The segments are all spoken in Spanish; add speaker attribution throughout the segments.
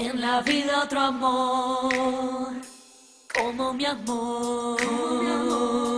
Speaker 1: En la vida otro amor, como mi amor. Mi amor.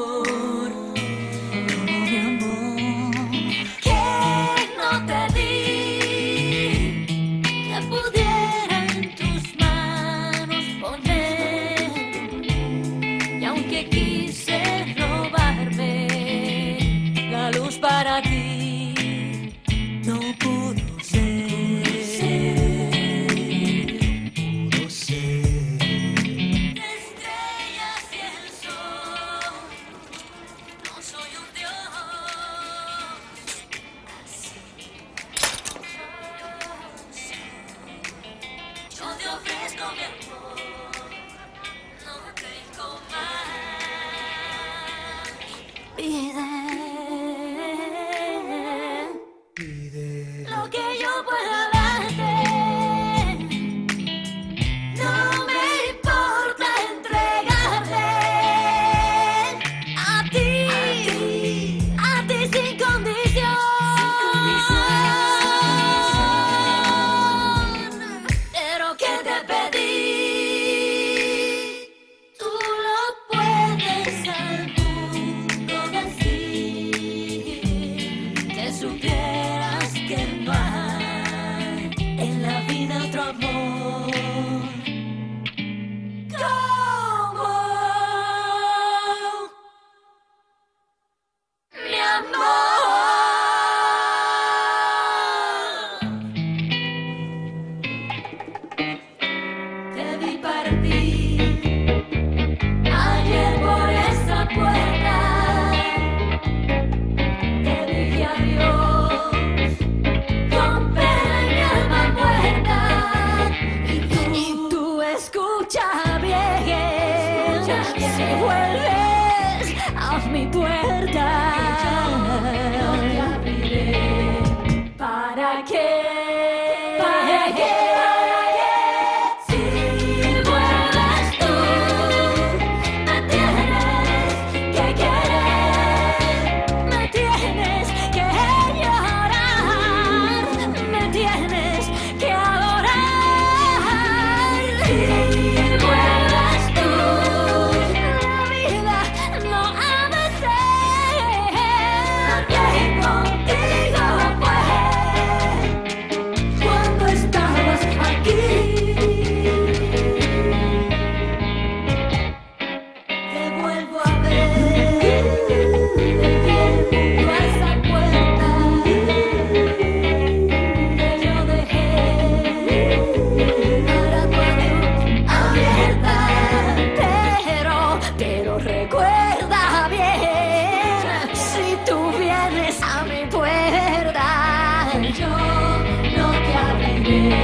Speaker 1: Vida. out more. Haz mi puerta. Que yo no te abriré. ¿Para qué? ¿Para qué? yeah.